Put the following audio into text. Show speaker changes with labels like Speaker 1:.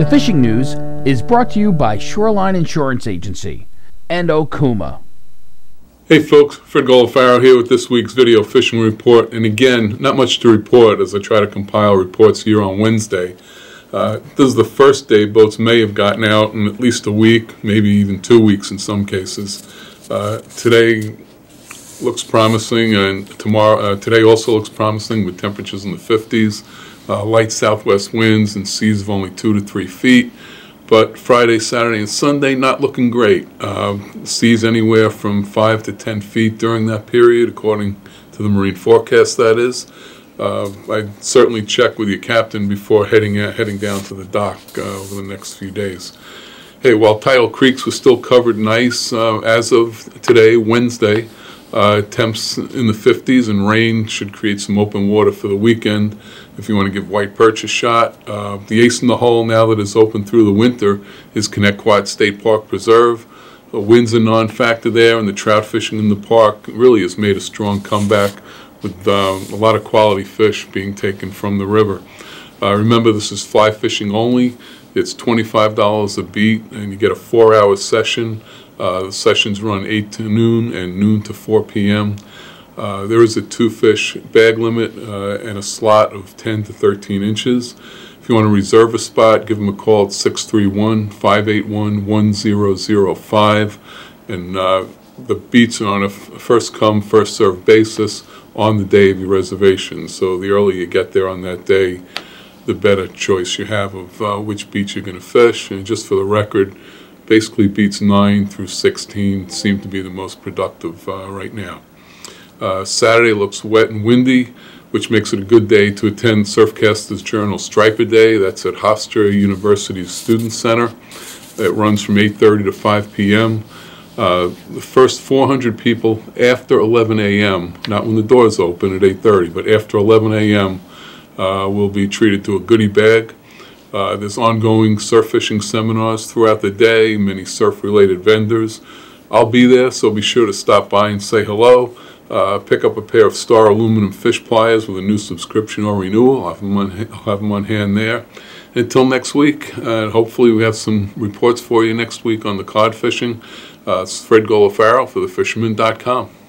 Speaker 1: The fishing news is brought to you by Shoreline Insurance Agency and Okuma.
Speaker 2: Hey folks, Fred Golofaro here with this week's video fishing report. And again, not much to report as I try to compile reports here on Wednesday. Uh, this is the first day boats may have gotten out in at least a week, maybe even two weeks in some cases. Uh, today looks promising, and tomorrow, uh, today also looks promising with temperatures in the 50s, uh, light southwest winds, and seas of only two to three feet. But Friday, Saturday, and Sunday not looking great. Uh, seas anywhere from five to 10 feet during that period, according to the marine forecast. That is. Uh, I'd certainly check with your captain before heading uh, heading down to the dock uh, over the next few days. Hey, while tidal creeks were still covered in ice as of today, Wednesday, uh, temps in the 50s and rain should create some open water for the weekend if you want to give white perch a shot. Uh, the ace in the hole now that is open through the winter is Connetquot State Park Preserve. The wind's a non-factor there, and the trout fishing in the park really has made a strong comeback with uh, a lot of quality fish being taken from the river. Uh, remember, this is fly fishing only. It's $25 a beat, and you get a four-hour session. Uh, the sessions run 8 to noon and noon to 4 p.m. Uh, there is a two-fish bag limit uh, and a slot of 10 to 13 inches. If you want to reserve a spot, give them a call at 631-581-1005. And uh, the beats are on a first-come, first-served basis on the day of your reservation. So the earlier you get there on that day, the better choice you have of uh, which beach you're going to fish. And just for the record, basically beats 9 through 16 seem to be the most productive uh, right now. Uh, Saturday looks wet and windy, which makes it a good day to attend Surfcasters Journal Striper Day. That's at Hofstra University's Student Center. It runs from 8.30 to 5 p.m. Uh, the first 400 people after 11 a.m., not when the doors open at 8.30, but after 11 a.m., uh, will be treated to a goodie bag. Uh, there's ongoing surf fishing seminars throughout the day, many surf-related vendors. I'll be there, so be sure to stop by and say hello. Uh, pick up a pair of Star aluminum fish pliers with a new subscription or renewal. I'll have them on, I'll have them on hand there. Until next week, uh, hopefully we have some reports for you next week on the cod fishing. Uh, it's Fred Golofaro for thefisherman.com.